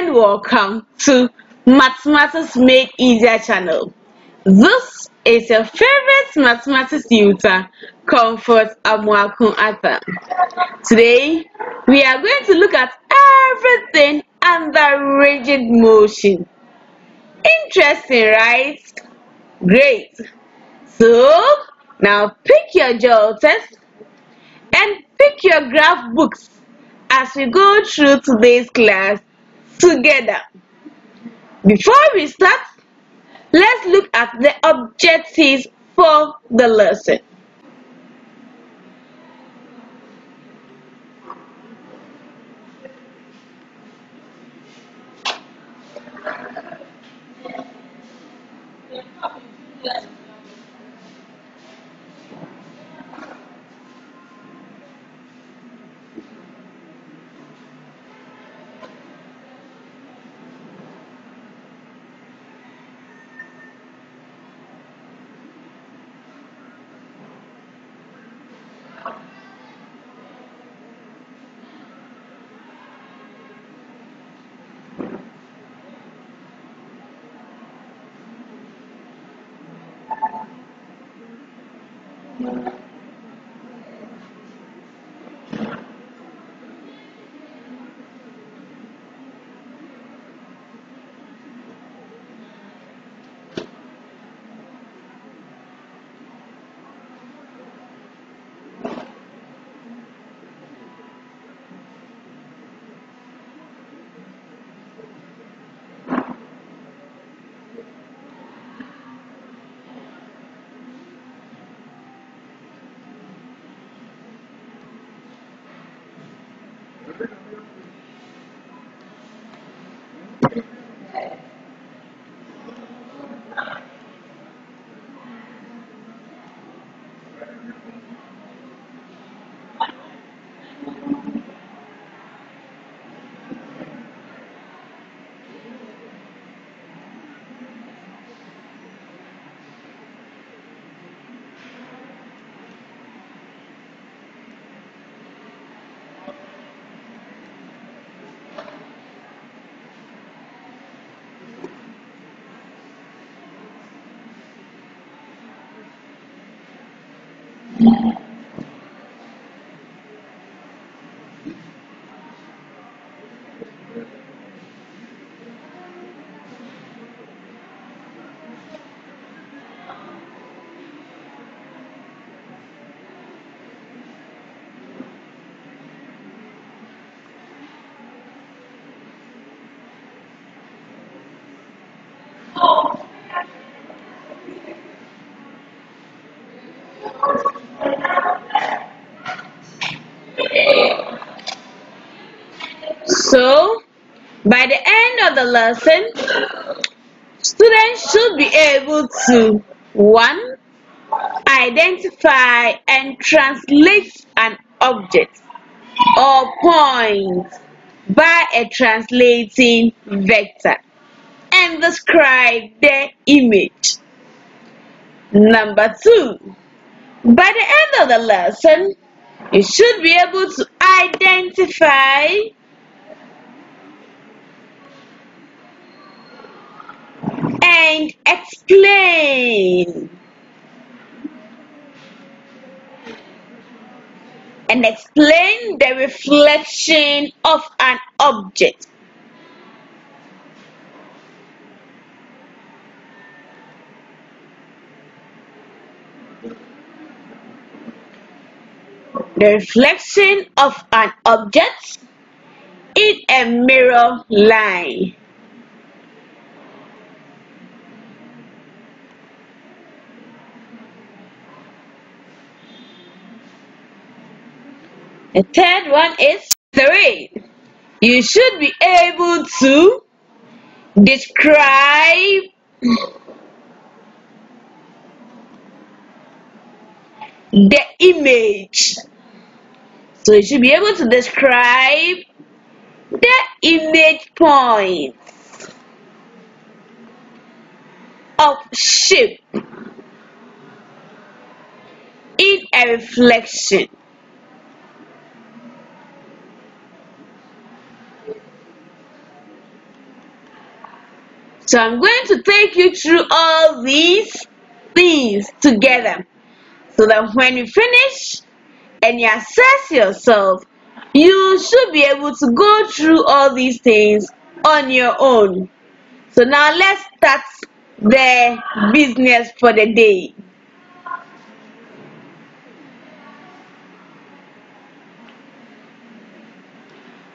And welcome to Mathematics Made Easier channel. This is your favorite mathematics tutor, Comfort Amoako-Attah. Today, we are going to look at everything under rigid motion. Interesting, right? Great. So, now pick your jotters and pick your graph books as we go through today's class together. Before we start, let's look at the objectives for the lesson. So, by the end of the lesson, students should be able to 1. Identify and translate an object or point by a translating vector and describe the image. Number 2. By the end of the lesson, you should be able to identify and explain and explain the reflection of an object. The reflection of an object in a mirror line. The third one is three. You should be able to describe the image. So you should be able to describe the image points of shape in a reflection. So I'm going to take you through all these things together so that when you finish and you assess yourself, you should be able to go through all these things on your own. So now let's start the business for the day.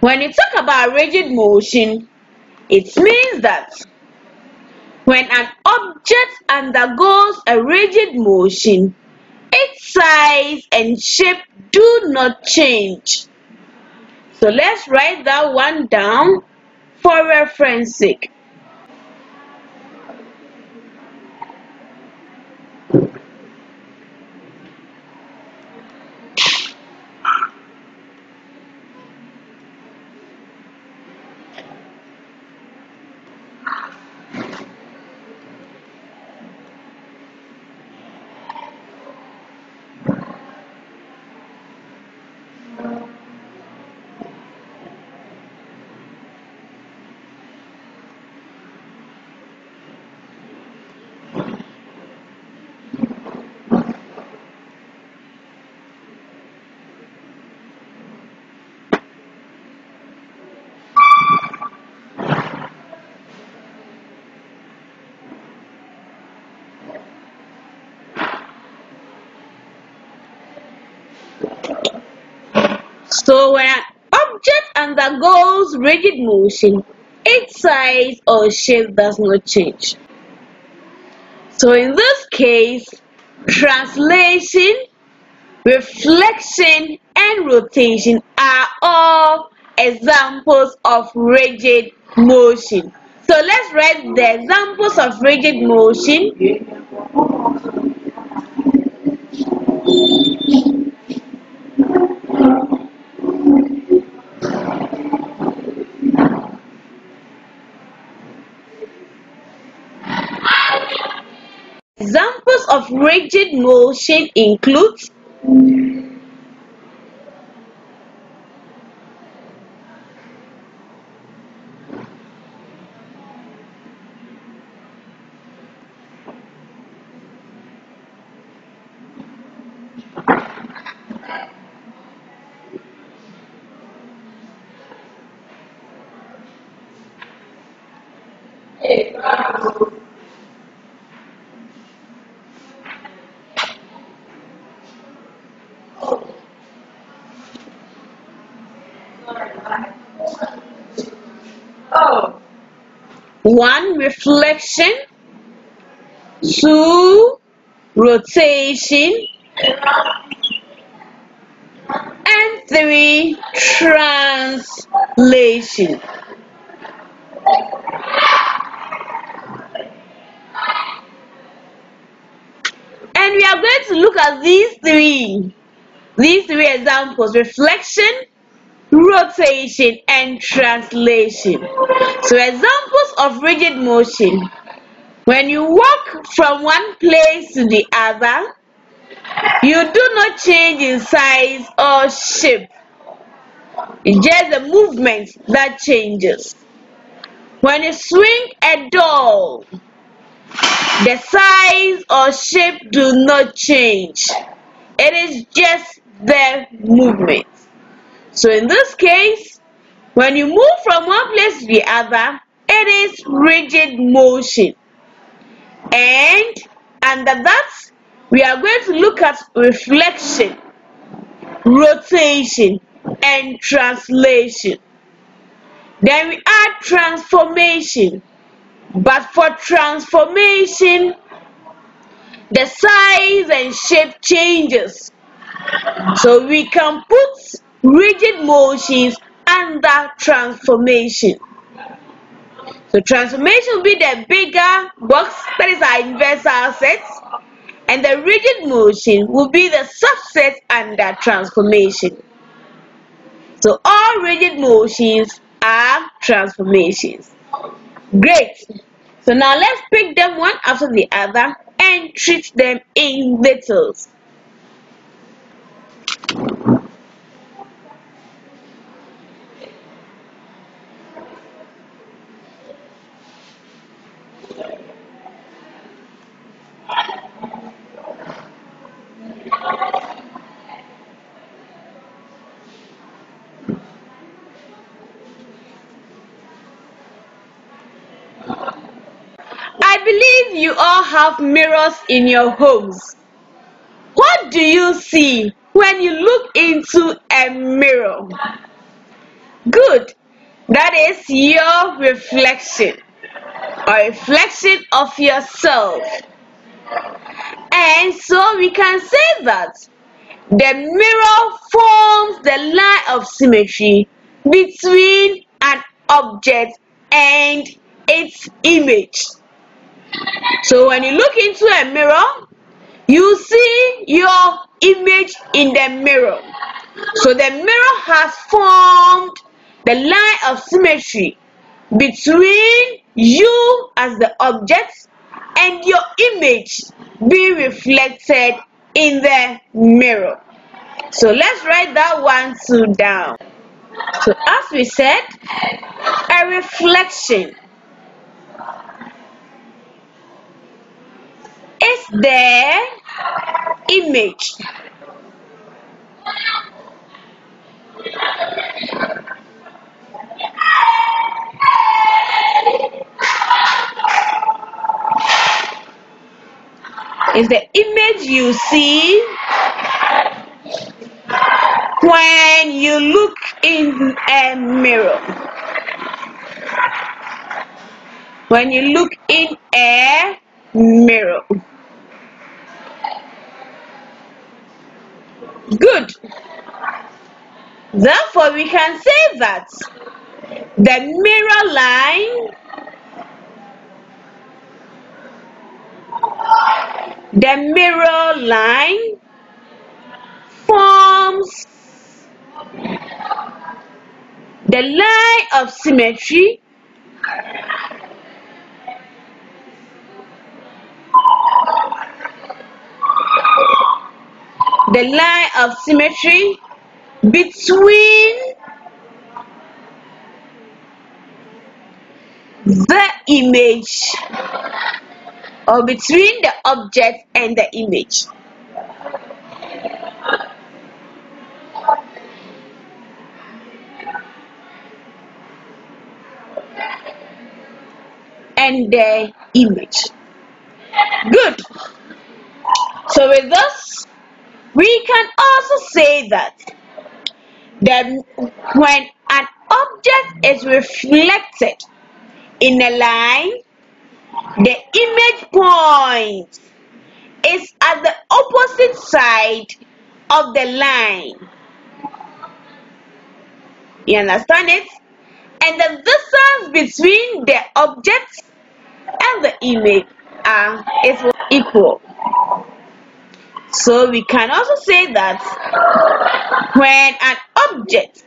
When you talk about rigid motion, it means that when an object undergoes a rigid motion, its size and shape do not change. So let's write that one down for reference sake. So when an object undergoes rigid motion, its size or shape does not change. So in this case, translation, reflection, and rotation are all examples of rigid motion. So let's write the examples of rigid motion. Examples of rigid motion include one reflection, two rotation, and three translation. And we are going to look at these three, these three examples, reflection, rotation, and translation. So examples of rigid motion. When you walk from one place to the other, you do not change in size or shape. It's just the movement that changes. When you swing a doll, the size or shape do not change. It is just the movement. So in this case, when you move from one place to the other, it is rigid motion. And under that, we are going to look at reflection, rotation, and translation. Then we add transformation. But for transformation, the size and shape changes. So we can put rigid motions under transformation. So transformation will be the bigger box, that is our universal set, and the rigid motion will be the subset under transformation. So all rigid motions are transformations. Great. So now let's pick them one after the other and treat them in details. I believe you all have mirrors in your homes. What do you see when you look into a mirror? Good. That is your reflection a reflection of yourself. And so we can say that the mirror forms the line of symmetry between an object and its image. So when you look into a mirror, you see your image in the mirror. So the mirror has formed the line of symmetry between you as the object and your image being reflected in the mirror. So let's write that one two down. So as we said, a reflection is the image is the image you see when you look in a mirror. When you look in a mirror. Good. Therefore, we can say that the mirror line the mirror line forms the line of symmetry the line of symmetry between the image or between the object and the image. And the image. Good. So with this, we can also say that that when an object is reflected in a line, the image point is at the opposite side of the line. You understand it? And the distance between the object and the image are is equal. So we can also say that when an object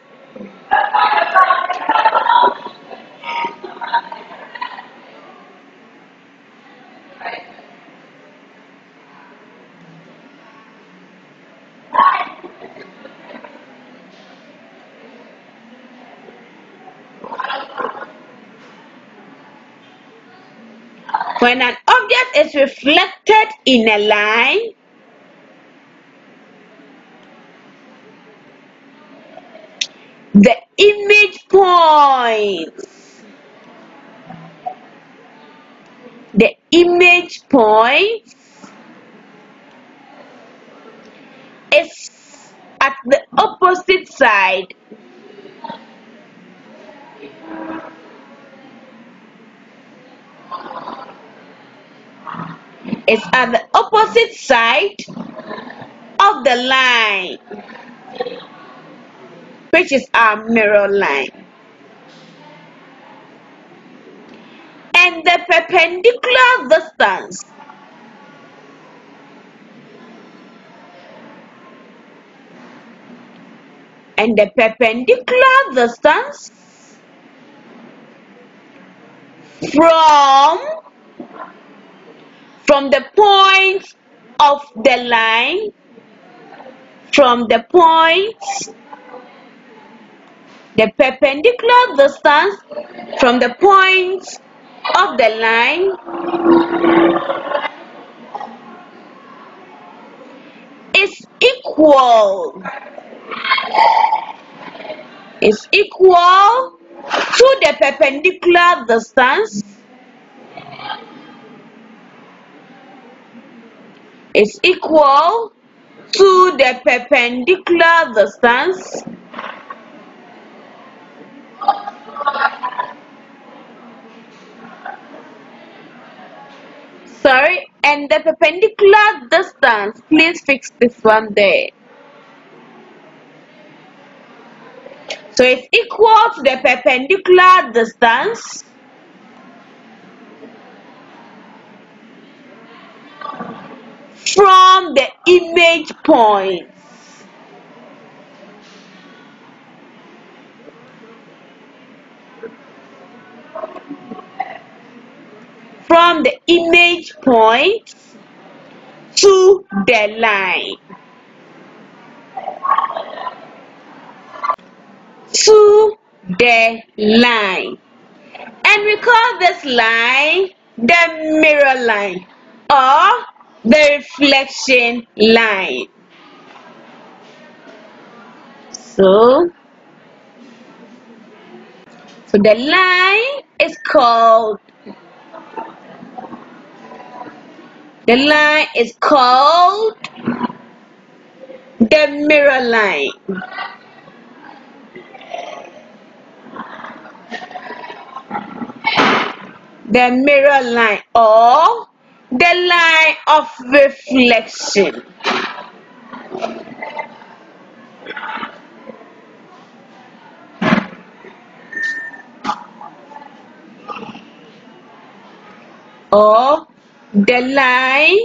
when an object is reflected in a line the image points. The image point is at the opposite side. Is at the opposite side of the line which is our mirror line. And the perpendicular distance. And the perpendicular distance from from the point of the line from the point the perpendicular distance from the point of the line is equal is equal to the perpendicular distance is equal to the perpendicular distance sorry and the perpendicular distance. Please fix this one there. So it's equal to the perpendicular distance. From the image point from the image point to the line. To the line. And we call this line the mirror line or the reflection line. So, so the line is called The line is called the mirror line. The mirror line or the line of reflection. Or the line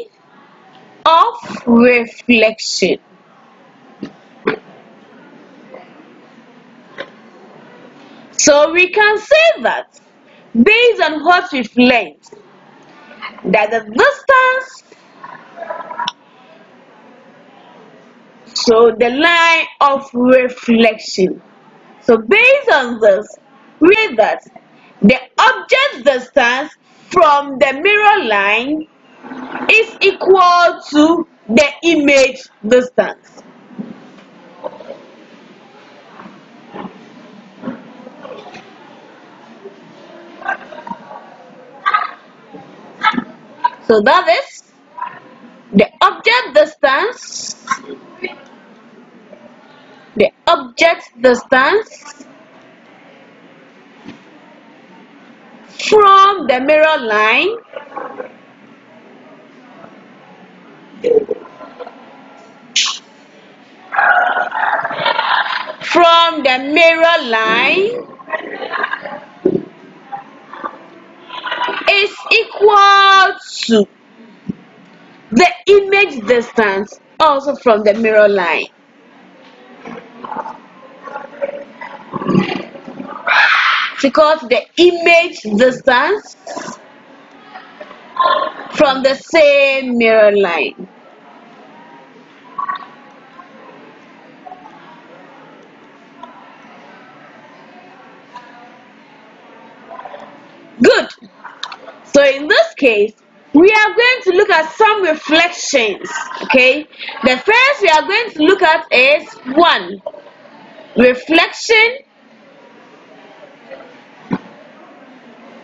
of reflection. So we can say that based on what we've learned, that the distance, so the line of reflection. So based on this, we that the object distance from the mirror line is equal to the image distance. So that is the object distance, the object distance from the mirror line from the mirror line is equal to the image distance also from the mirror line. Because the image distance from the same mirror line. Good. So in this case, we are going to look at some reflections. Okay. The first we are going to look at is one reflection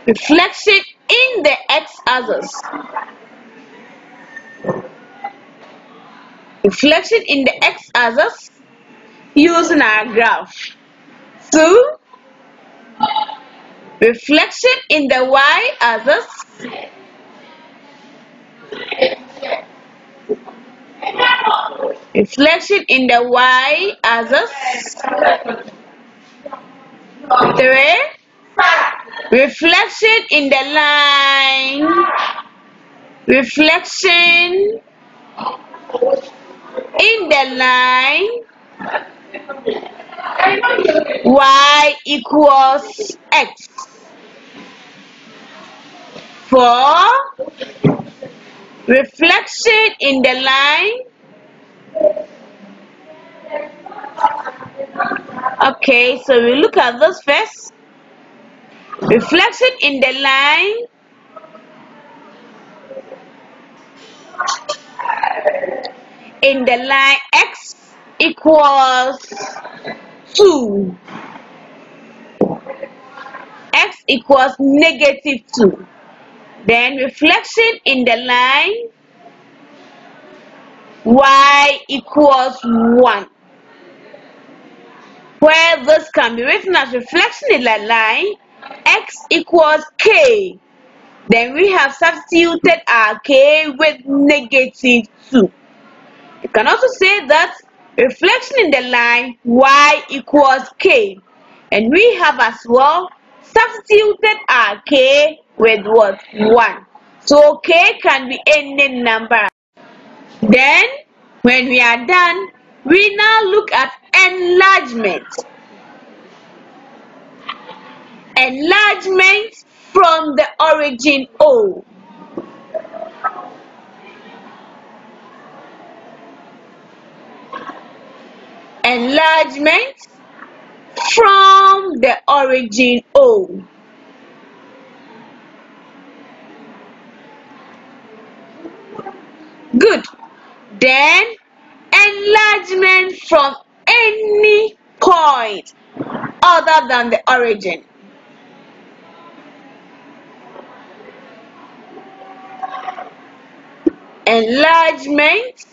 reflection in the x-axis. Reflection in the x-axis using our graph. Two, reflection in the y-axis reflection in the y-axis. Three, reflection in the line. Reflection in the line. Y equals x. For reflection in the line. Okay so we look at this first reflection in the line. In the line x equals 2 x equals negative 2 then reflection in the line y equals 1 where this can be written as reflection in the line x equals k. Then we have substituted our k with negative 2 you can also say that reflection in the line y equals k. And we have as well substituted our k with what? 1 so k can be any number. Then when we are done we now look at enlargement enlargement from the origin o enlargement from the origin O. Good. Then enlargement from any point other than the origin. Enlargement.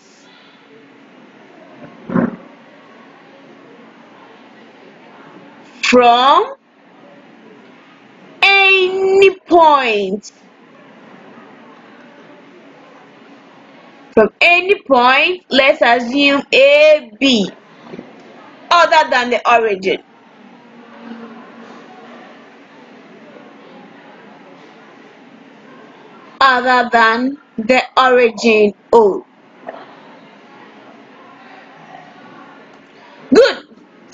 From any point. From any point let's assume a b. Other than the origin. Other than the origin o good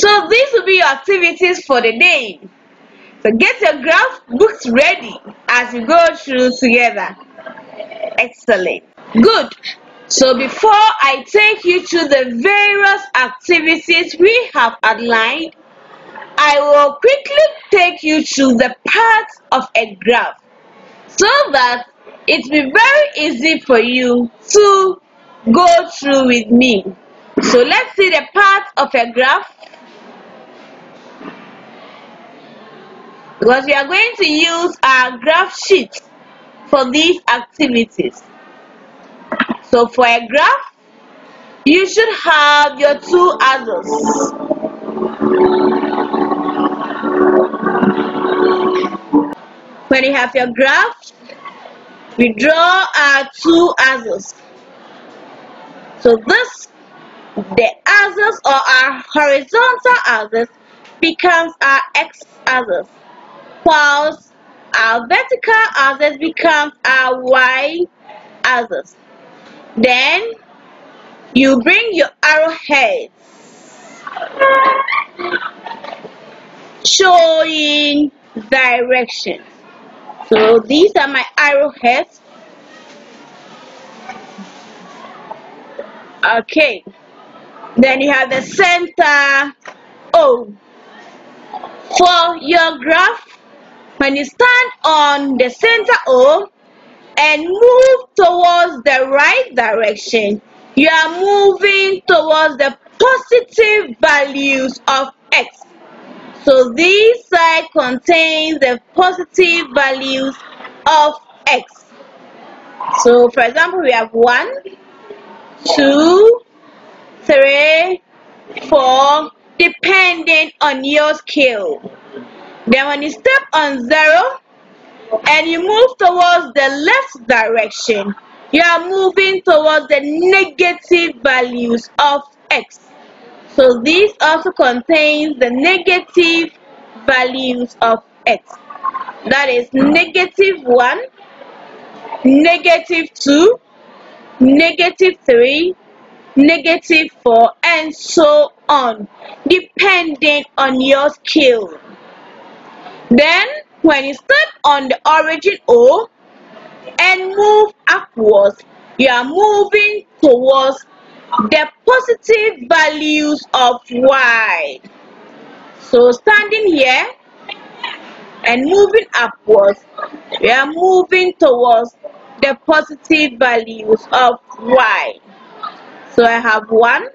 so these will be your activities for the day. So get your graph books ready as we go through together. Excellent. Good. So before I take you to the various activities we have outlined, I will quickly take you through the parts of a graph so that it will be very easy for you to go through with me. So let's see the part of a graph because we are going to use our graph sheet for these activities. So for a graph, you should have your two axes. When you have your graph, we draw our two axes. So this, the axis or our horizontal axis becomes our x axis whilst our vertical axis becomes our y axis. Then you bring your arrowheads showing direction. So these are my arrowheads. Okay. Then you have the center O. For your graph, when you stand on the center O and move towards the right direction, you are moving towards the positive values of x. So this side contains the positive values of x. So for example, we have 1, 2, 3, 4, depending on your scale. Then when you step on 0 and you move towards the left direction, you are moving towards the negative values of x. So this also contains the negative values of x. That is negative 1, negative 2, negative 3, negative 4, and so on, depending on your skill. Then, when you step on the origin O and move upwards, you are moving towards the positive values of y. So, standing here and moving upwards, we are moving towards the positive values of y. So, I have one,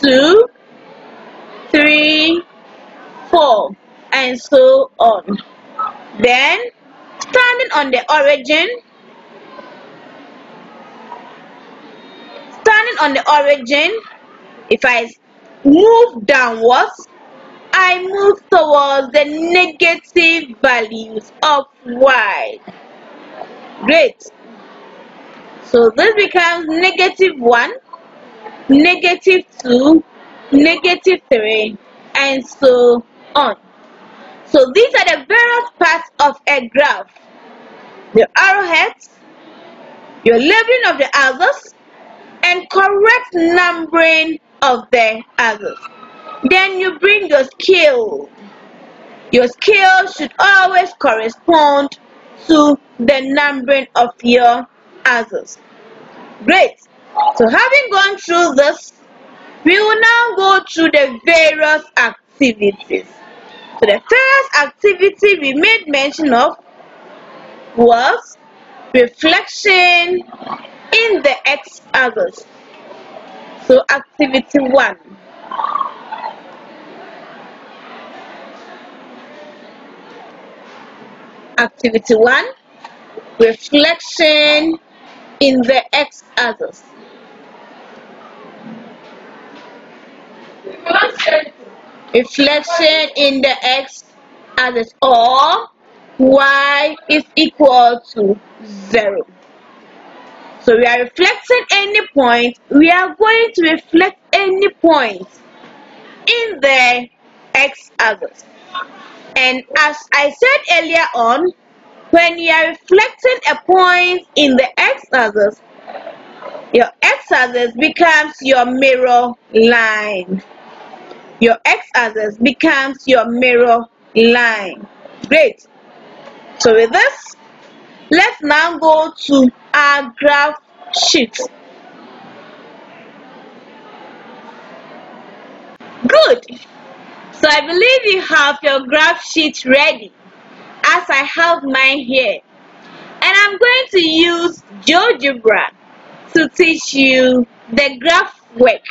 two, three, four and so on. Then, standing on the origin, on the origin, if I move downwards, I move towards the negative values of y. Great. So this becomes negative 1, negative 2, negative 3, and so on. So these are the various parts of a graph. The arrowheads, your labeling of the others, and correct numbering of the others. Then you bring your scale. Your scale should always correspond to the numbering of your others. Great. So having gone through this, we will now go through the various activities. So the first activity we made mention of was reflection in the x others. So activity 1. Activity 1. Reflection in the x others. Reflection in the x others or y is equal to 0. So we are reflecting any point. We are going to reflect any point in the x-axis. And as I said earlier on, when you are reflecting a point in the x-axis, your x-axis becomes your mirror line. Your x-axis becomes your mirror line. Great. So with this, let's now go to our graph sheet. Good. So I believe you have your graph sheet ready as I have mine here. And I'm going to use GeoGebra to teach you the graph work.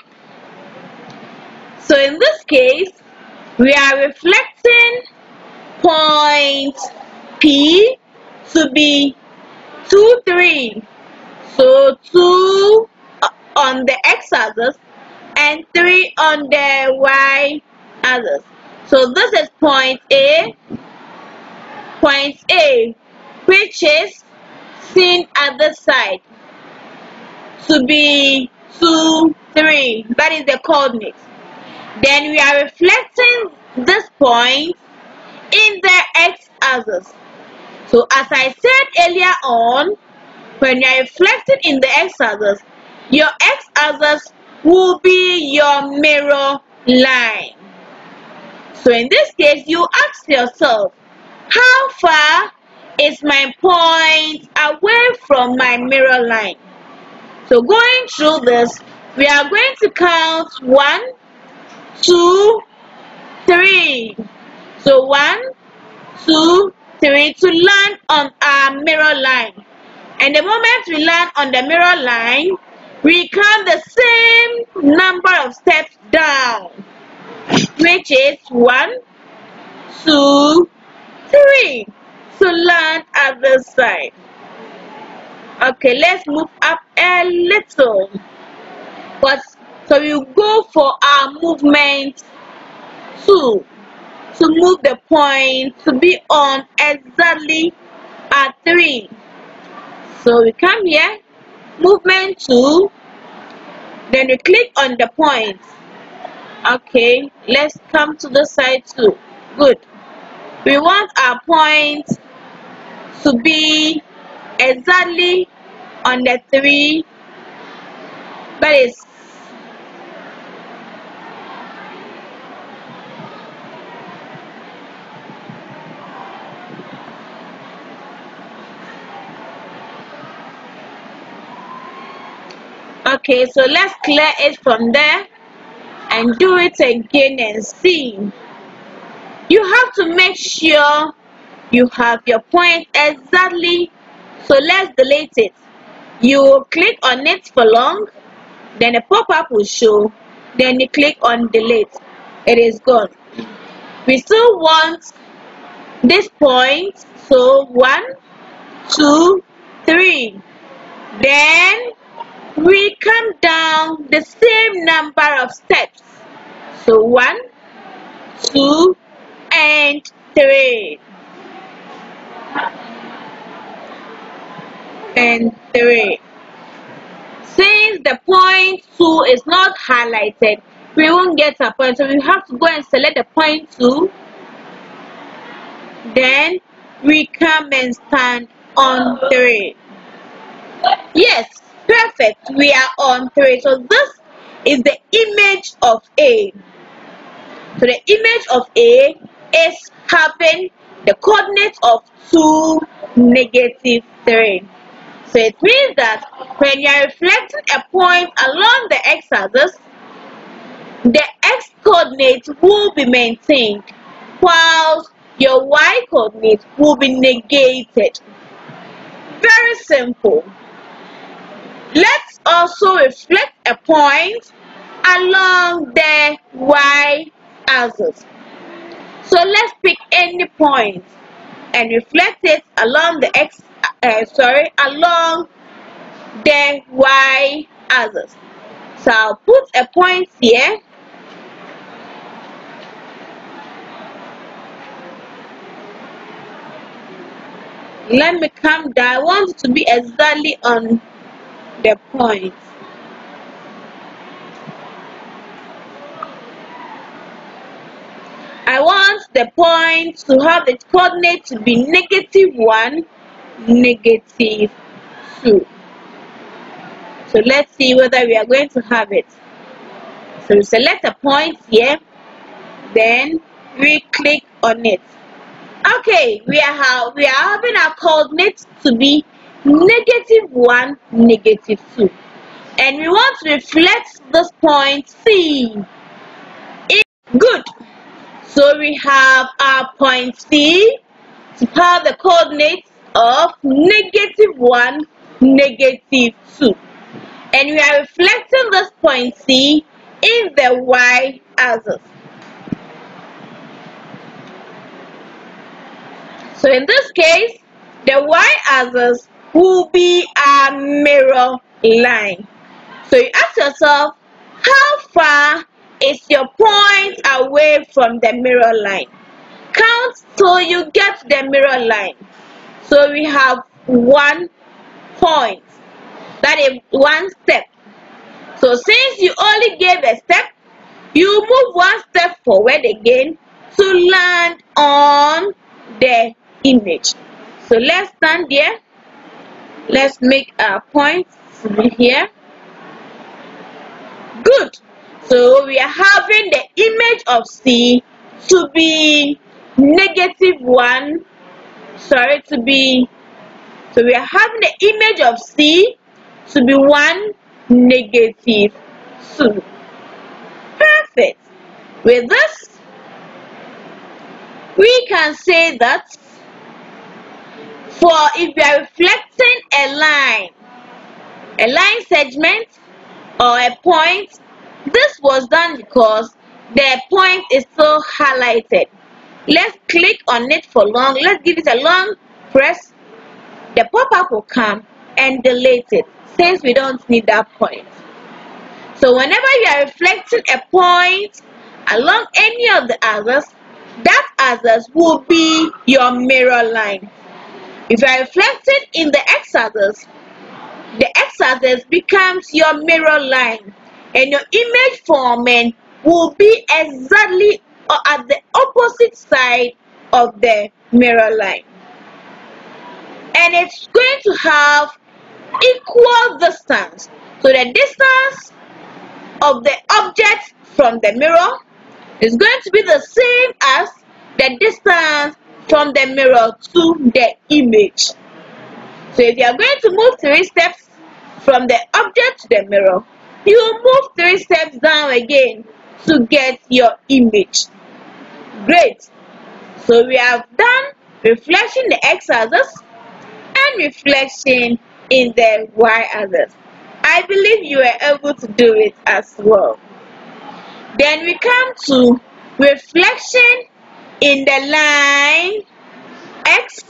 So in this case, we are reflecting point P to be 2, 3. So 2 uh, on the x-axis and 3 on the y-axis. So this is point A, point A, which is seen at the side to be 2, 3. That is the coordinate. Then we are reflecting this point in the x-axis. So as I said earlier on, when you are reflecting in the x-axis, your x-axis will be your mirror line. So in this case, you ask yourself, how far is my point away from my mirror line? So going through this, we are going to count one, two, three. So one, two, three to land on our mirror line. And the moment we land on the mirror line, we count the same number of steps down, which is one, two, three, to land at side. Okay, let's move up a little. But so you go for our movement two to move the point to be on exactly at 3. So we come here, movement 2, then we click on the point. Okay, let's come to the side too. Good. We want our point to be exactly on the 3 that is okay so let's clear it from there and do it again and see. You have to make sure you have your point exactly. So let's delete it. You click on it for long then a pop-up will show. Then you click on delete. It is gone. We still want this point so one two three. Then we come down the same number of steps. So 1, 2, and 3. And 3. Since the point 2 is not highlighted, we won't get a point. So we have to go and select the point 2. Then we come and stand on 3. Yes, perfect. We are on 3. So this is the image of A. So the image of A is having the coordinates of 2, negative 3. So it means that when you are reflecting a point along the x-axis, the x coordinate will be maintained whilst your y coordinate will be negated. Very simple. Let's also reflect a point along the y axis. So let's pick any point and reflect it along the x uh, sorry along the y axis. So I'll put a point here let me come down I want it to be exactly on the point. I want the point to have the coordinate to be negative 1 negative 2 so let's see whether we are going to have it. So we select a point here then we click on it. Okay we are we are having our coordinates to be negative 1 negative 2 and we want to reflect this point c. Good. So we have our point c to have the coordinates of negative 1 negative 2 and we are reflecting this point c in the y axis. So in this case, the y-axis will be a mirror line. So you ask yourself, how far is your point away from the mirror line? Count till you get the mirror line. So we have one point. That is one step. So since you only gave a step, you move one step forward again to land on the image so let's stand there let's make our point here. Good. So we are having the image of c to be negative 1 sorry to be so we are having the image of c to be 1 negative 2 perfect. With this we can say that for if you are reflecting a line, a line segment or a point, this was done because the point is so highlighted. Let's click on it for long. Let's give it a long press. The pop-up will come and delete it since we don't need that point. So whenever you are reflecting a point along any of the axes, that axis will be your mirror line. If you are reflecting in the x-axis, the x-axis becomes your mirror line and your image forming will be exactly at the opposite side of the mirror line. And it's going to have equal distance. So the distance of the object from the mirror is going to be the same as the distance from the mirror to the image. So if you are going to move three steps from the object to the mirror, you will move three steps down again to get your image. Great. So we have done reflection in the x-axis and reflection in the y-axis. I believe you were able to do it as well. Then we come to reflection in the line x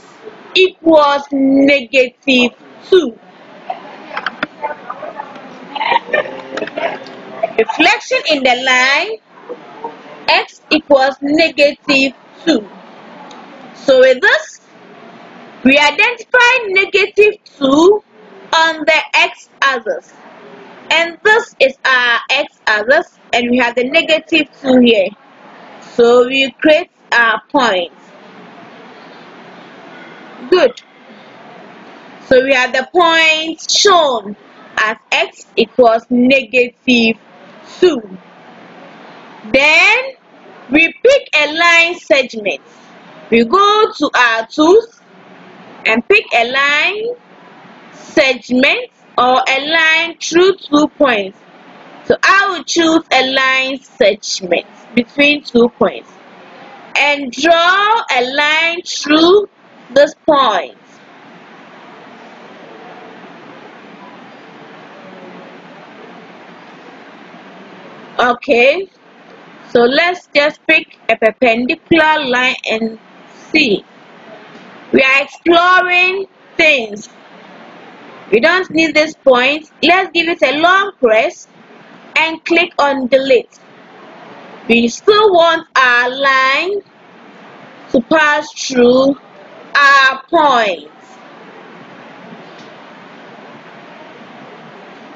equals negative 2. reflection in the line x equals negative 2. So with this, we identify negative 2 on the x-axis. And this is our x-axis and we have the negative 2 here. So we create our point. Good. So we have the point shown as x equals negative 2. Then we pick a line segment. We go to our tools and pick a line segment or a line through two points. So I will choose a line segment between two points and draw a line through this point. Okay, so let's just pick a perpendicular line and see. We are exploring things. We don't need this point. Let's give it a long press and click on delete. We still want our line to pass through our point.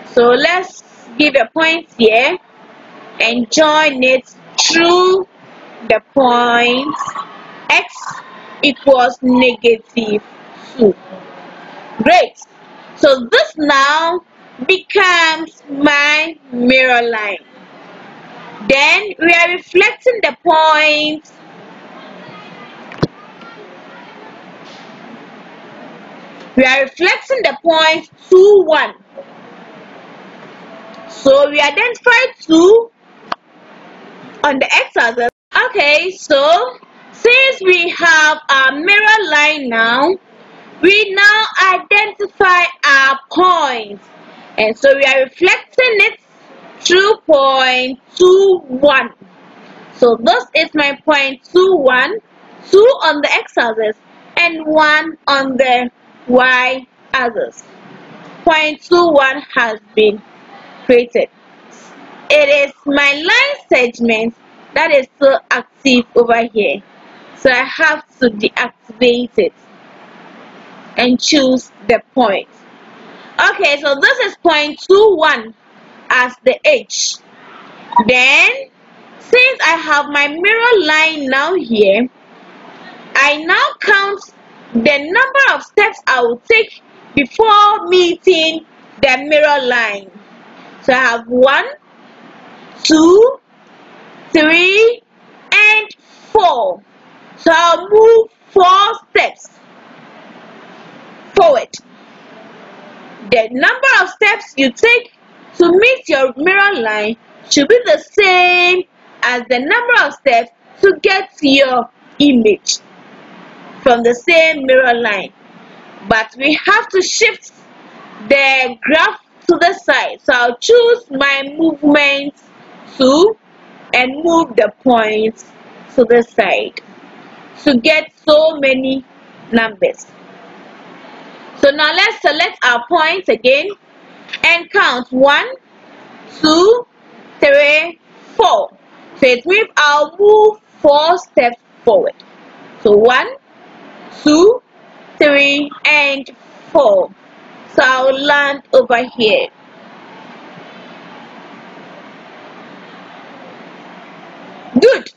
So let's give a point here and join it through the point x equals negative 2. Great. So this now becomes my mirror line. Then we are reflecting the point we are reflecting the point 2 1 so we identify 2 on the x-axis okay so since we have our mirror line now we now identify our point and so we are reflecting it through point 2 1 so this is my point 2 1 2 on the x-axis and 1 on the y-axis point 2 1 has been created. It is my line segment that is still active over here. So I have to deactivate it and choose the point. Okay so this is point two one as the H then since I have my mirror line now here I now count the number of steps I will take before meeting the mirror line so I have one two, three, and four. So I'll move four steps forward. The number of steps you take to meet your mirror line should be the same as the number of steps to get your image from the same mirror line. But we have to shift the graph to the side. So I'll choose my movement to and move the points to the side to get so many numbers. So now let's select our points again and count 1, 2, 3, 4. So it means I'll move 4 steps forward. So one, two, three, and 4. So I'll land over here. Good.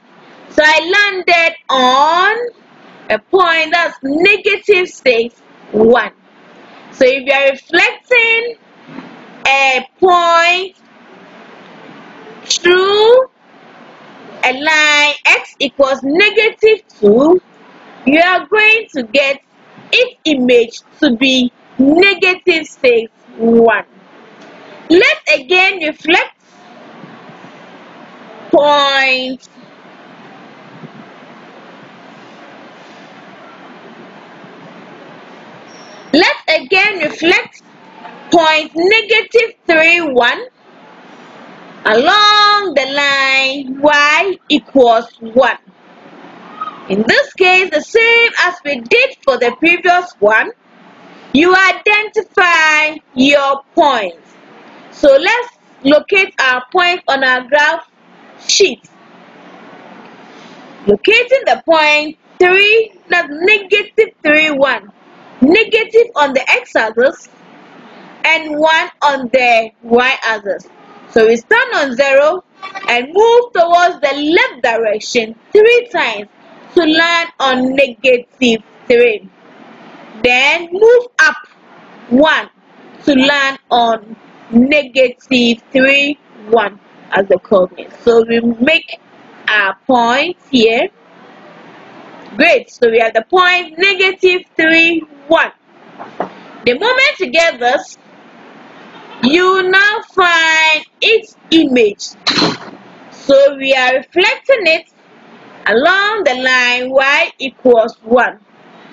So I landed on a point that's negative 6, 1. So if you are reflecting a point. Through a line. X equals negative 2, you are going to get its image to be negative 6, 1. Let's again reflect. Point. Let's again reflect point negative 3 1 along the line y equals 1 in this case the same as we did for the previous one you identify your points so let's locate our point on our graph sheet. Locating the point 3, that's negative 3, 1. Negative on the x-axis and 1 on the y-axis. So we stand on 0 and move towards the left direction 3 times to land on negative 3. Then move up 1 to land on negative 3, 1 as the coordinate. So we make our point here. Great. So we have the point negative 3, 1. The moment you get this, you now find its image. So we are reflecting it along the line y equals 1.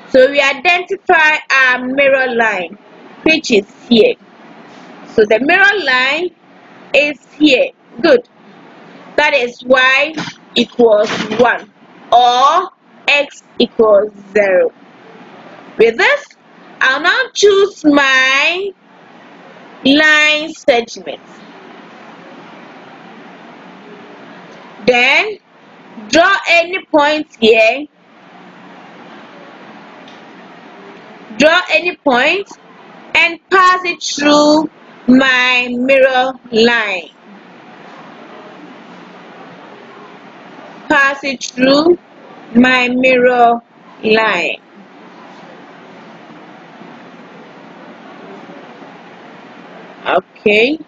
So we identify our mirror line, which is here. So the mirror line is here. Good. That is y equals 1 or x equals 0. With this, I'll now choose my line segment. Then draw any point here. Draw any point and pass it through my mirror line. Pass it through my mirror line. Okay,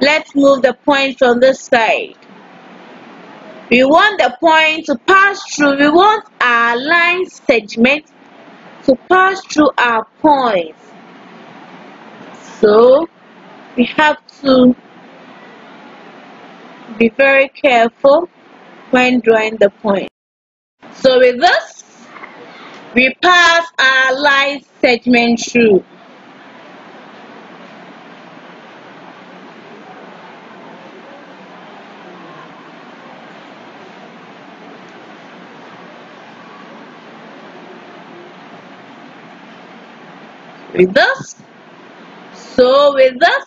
let's move the point on this side. We want the point to pass through, we want our line segment to pass through our point. So, we have to be very careful when drawing the point. So with this, we pass our line segment through. With us. so with us,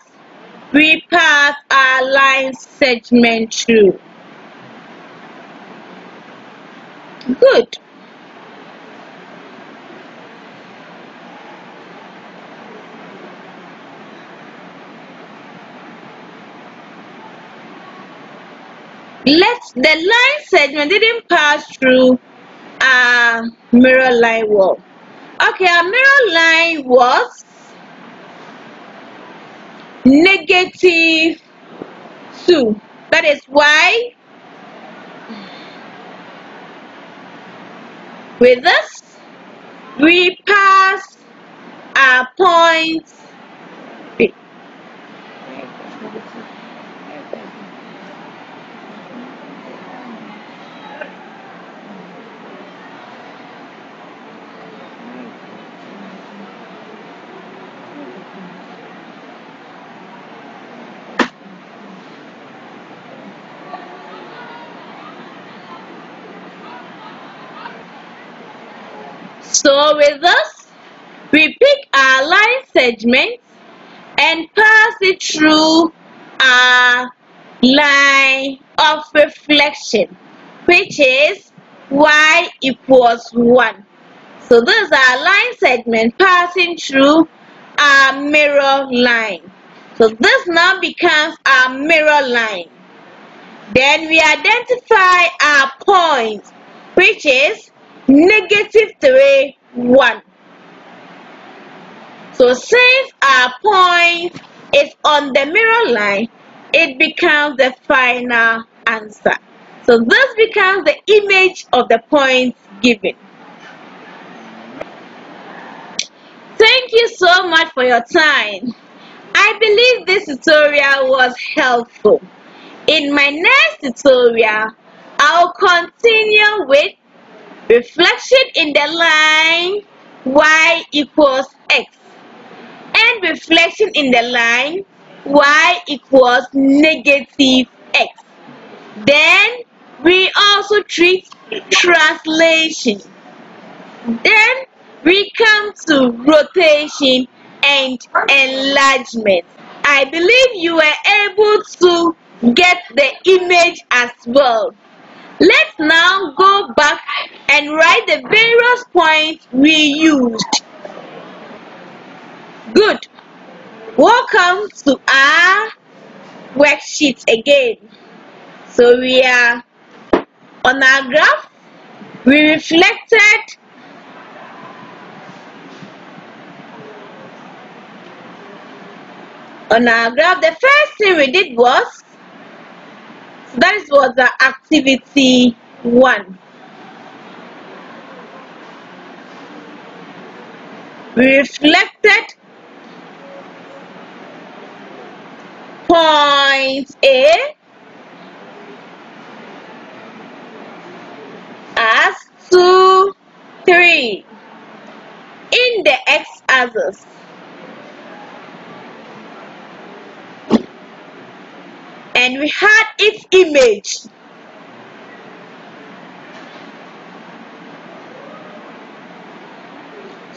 we pass our line segment through good. Let's the line segment didn't pass through a mirror line wall Okay, our mirror line was negative 2. That is why with this we pass our point With this, we pick our line segment and pass it through our line of reflection, which is y equals 1. So this is our line segment passing through our mirror line. So this now becomes our mirror line. Then we identify our point, which is negative 3, 1. So since our point is on the mirror line, it becomes the final answer. So this becomes the image of the point given. Thank you so much for your time. I believe this tutorial was helpful. In my next tutorial, I'll continue with reflection in the line y equals x and reflection in the line y equals negative x. Then we also treat translation. Then we come to rotation and enlargement. I believe you were able to get the image as well. Let's now go back and write the various points we used. Good. Welcome to our worksheet again. So we are on our graph. We reflected on our graph. The first thing we did was that was the activity one. We reflected point A as 2, 3 in the x-axis. And we had its image.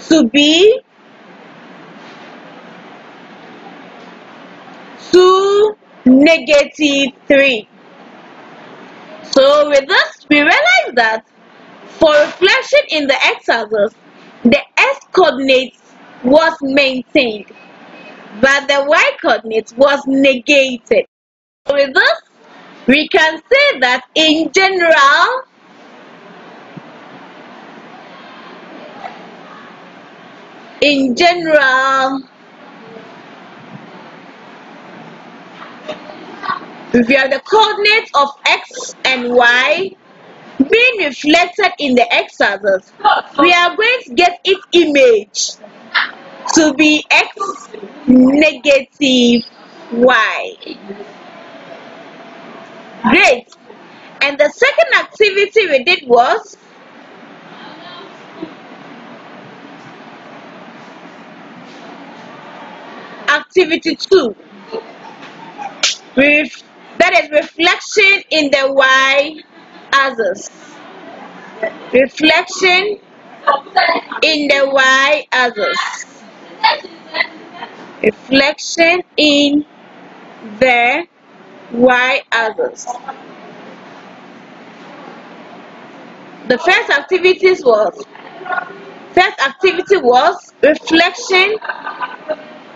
To be 2 negative 3. So with this, we realize that for reflection in the x-axis, the x-coordinate was maintained, but the y-coordinate was negated. With this, we can say that in general, in general, if you have the coordinates of x and y being reflected in the x-axis, we are going to get its image to be x negative y. Great. And the second activity we did was activity 2 with that is reflection in the y axis. Reflection in the y axis. Reflection in the y axis? the first activities was first activity was reflection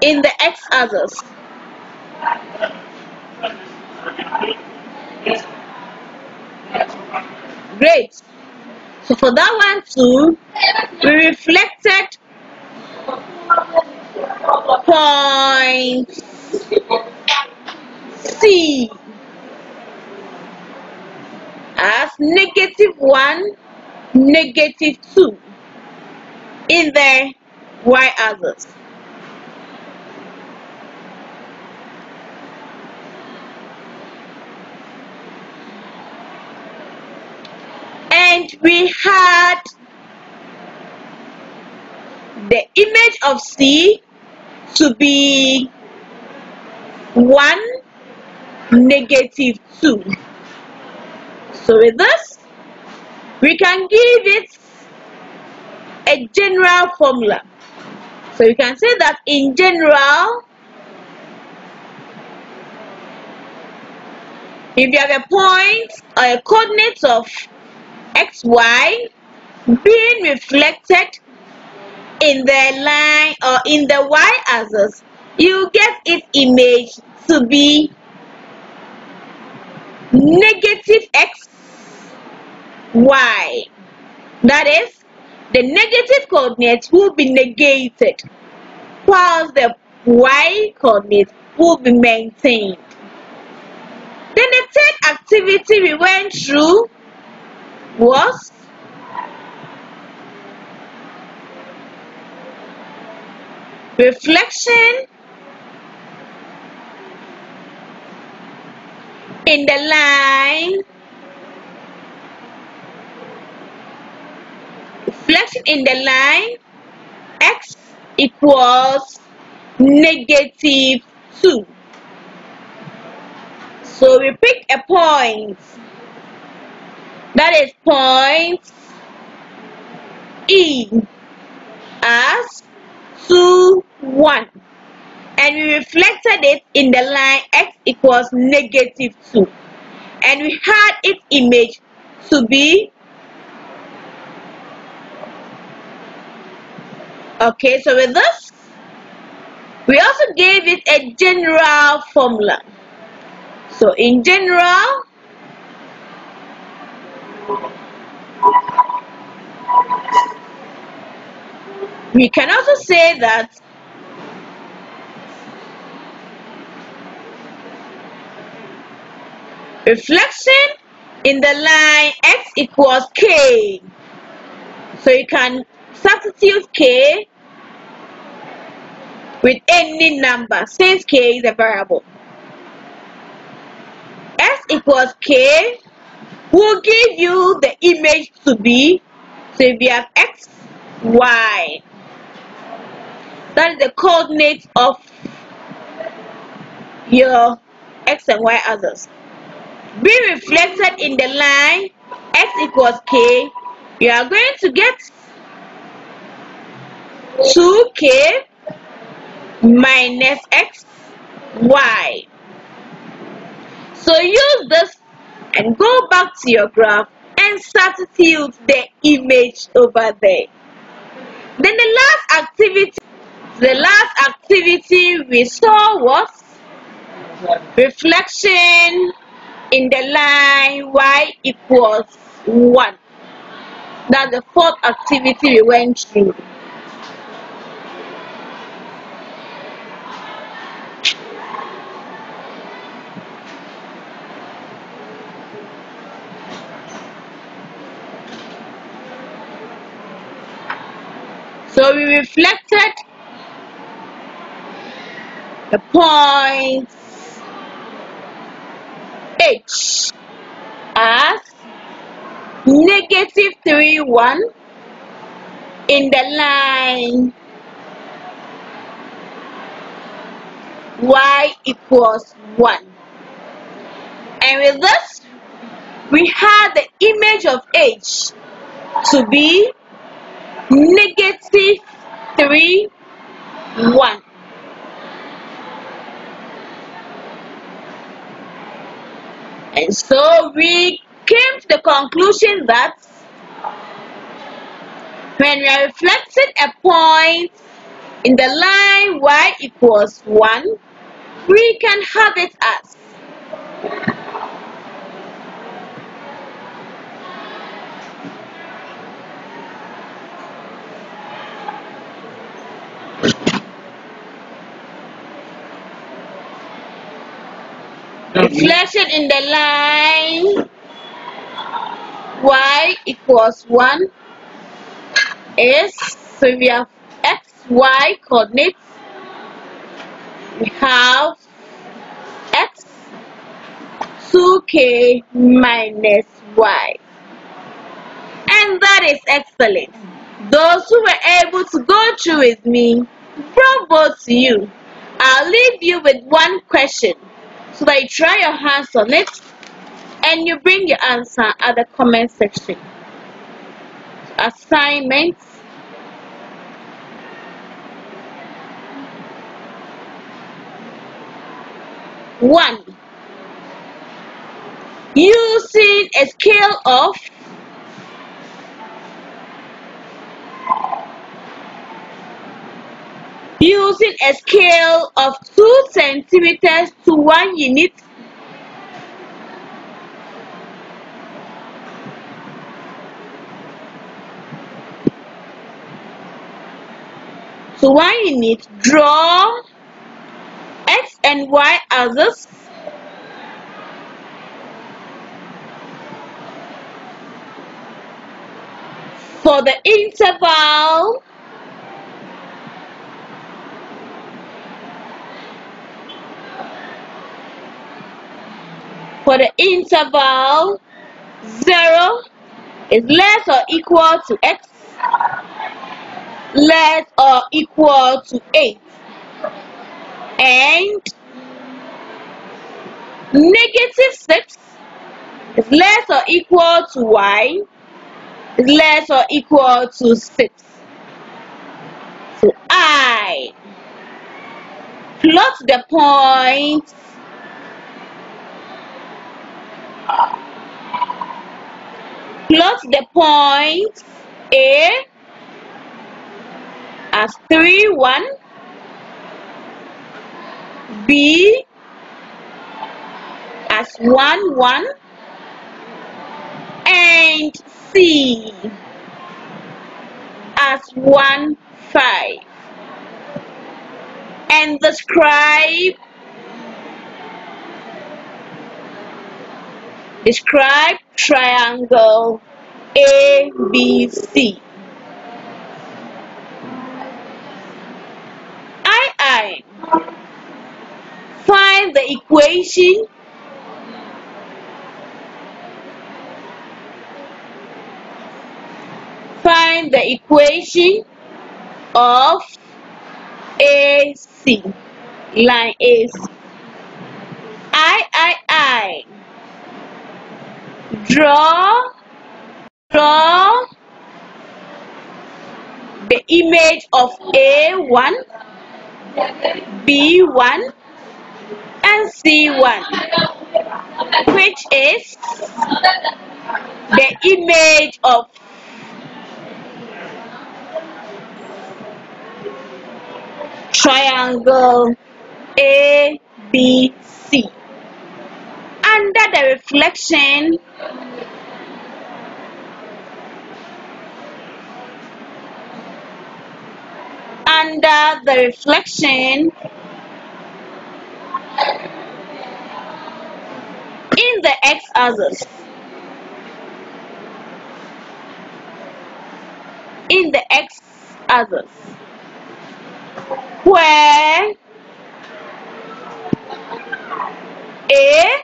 in the x axis. Great. So for that one too, we reflected point C as negative 1, negative 2 in the y-axis. and we had the image of C to be 1 negative 2 so with this we can give it a general formula. So you can say that in general if you have a point or a coordinate of xy being reflected in the line or in the y-axis, you get its image to be negative x y. That is, the negative coordinate will be negated, whilst the y coordinate will be maintained. Then the third activity we went through was reflection in the line. Reflection in the line. X equals negative 2 so we pick a point. That is point E as 2, 1. And we reflected it in the line x equals negative 2 and we had its image to be okay so with this we also gave it a general formula. So in general we can also say that reflection in the line x equals k. So you can substitute k with any number since k is a variable. X equals k will give you the image to be. So if you have x y that is the coordinate of your x and y axes be reflected in the line. X equals k. You are going to get 2k minus x y. So use this and go back to your graph and substitute the image over there. Then the last activity the last activity we saw was reflection in the line y equals 1. That's the fourth activity we went through. So we reflected the point H as negative 3 1 in the line. Y equals 1 and with this we have the image of h to be negative 3 1 And so we came to the conclusion that when we are reflecting a point in the line y equals 1, we can have it as Reflection in the line y equals 1 is, so we have x, y coordinates, we have x 2k minus y. And that is excellent. Those who were able to go through with me, bravo to you. I'll leave you with one question so that you try your hands on it and you bring your answer at the comment section. Assignments. One. Using a scale of using a scale of 2 centimeters to 1 unit. To 1 unit draw x and y axes for the interval for the interval 0 is less or equal to x less or equal to 8 and negative 6 is less or equal to y is less or equal to 6 so i plot the point plot the points A as 3 1 B as 1 1 and C as 1 5 and describe describe triangle ABC I I. Find the equation. Find the equation of AC line AC I I I draw. Draw. The image of A1 B1 and C1 which is the image of triangle ABC under the reflection under the reflection in the x-axis in the x-axis where A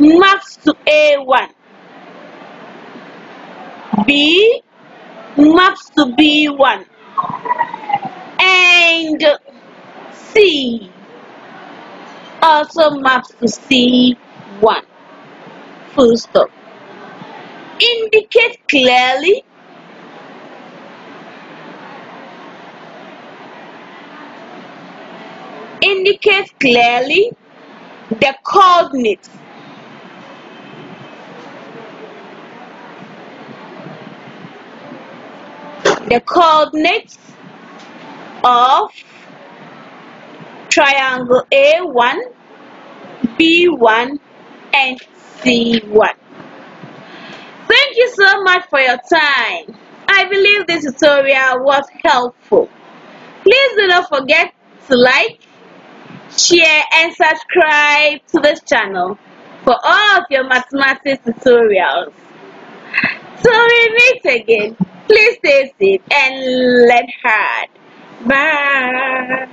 maps to A1 B maps to B1 and C also maps to C1 full stop. Indicate clearly. Indicate clearly the coordinates the coordinates of triangle A1, B1 and C1. Thank you so much for your time. I believe this tutorial was helpful. Please do not forget to like, share and subscribe to this channel for all of your mathematics tutorials. So we meet again. Please stay safe and let hard. Bye.